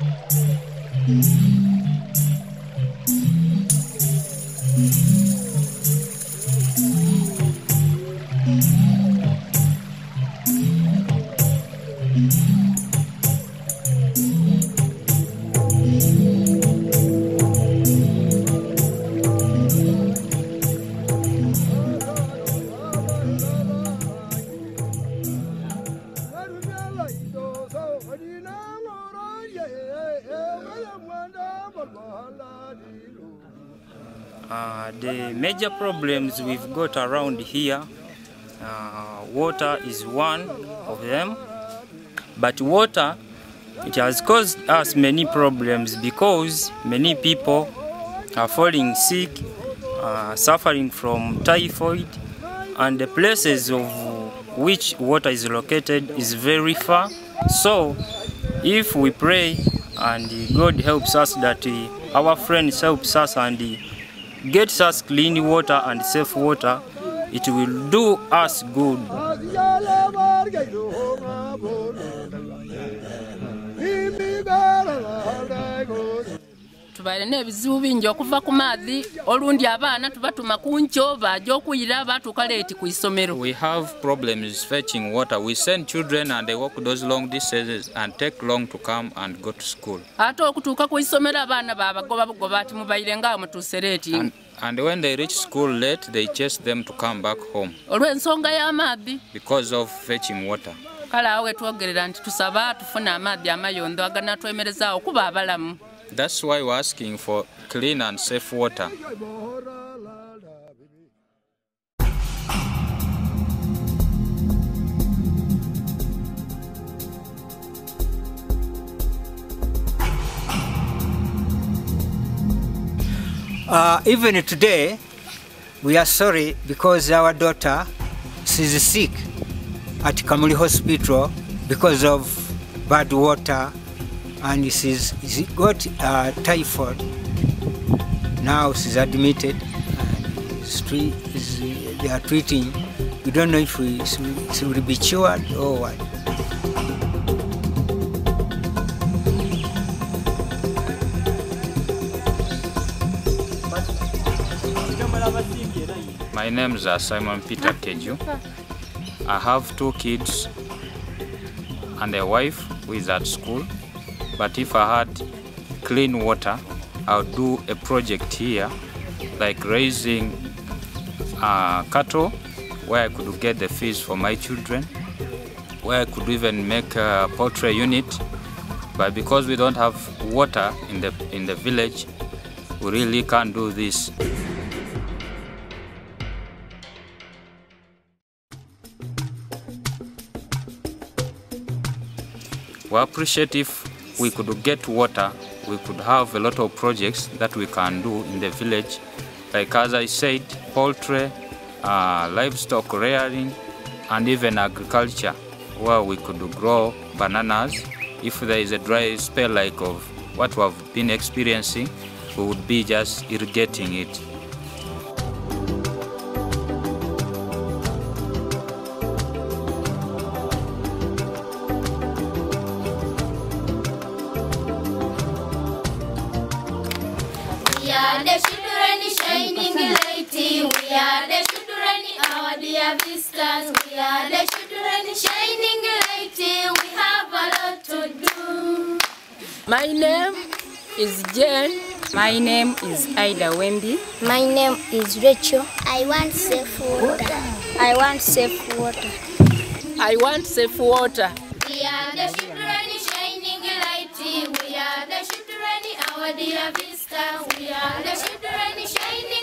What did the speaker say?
Mm-hmm. Uh, the major problems we've got around here, uh, water is one of them. But water, it has caused us many problems because many people are falling sick, uh, suffering from typhoid, and the places of which water is located is very far. So, if we pray and God helps us, that uh, our friends helps us and gets us clean water and safe water, it will do us good. Tubaire n'ebizibu bingi okuva ku maadhi olundi abana tubatuma ku nkyo bajja okuyira batuuka leeti ku isomero We have problems fetching water. We send children and they walk those long distances and take long to come and go to school. ate okutuuka ku isomero abaana babagoba bugoba ati mubaire nga mutuuse leeti And, and when they reach school late, they chase them to come back home olw'ensonga y'amaadhi because of fetching water. kale awo wetwogerera nti tusaba tufune amaadhi amayonjo aganatwemerezaawo kuba abalamu That's why we're asking for clean and safe water. Uh, even today, we are sorry because our daughter she's sick at Kamuli Hospital because of bad water and she's she got uh, typhoid. Now she's admitted and they are treating. We don't know if we, she she will be cured or what. My name is uh, Simon Peter Keju. I have two kids and a wife who is at school. But if I had clean water, I would do a project here like raising uh, cattle where I could get the fees for my children, where I could even make a poultry unit. But because we don't have water in the, in the village, we really can't do this. We appreciate if we could get water, we could have a lot of projects that we can do in the village. Like as I said, poultry, uh, livestock rearing, and even agriculture, where we could grow bananas. If there is a dry spell like of what we have been experiencing, we would be just irrigating it. We are the children shining light. We are the children, our dear visitors. We are the children shining light. We have a lot to do. my name is jane My name is Ida Wemby. My name is Rachel. I want safe water. I want safe water. i want safe water We are the children shining light. We are the children, our dear visitors. We are. The children shining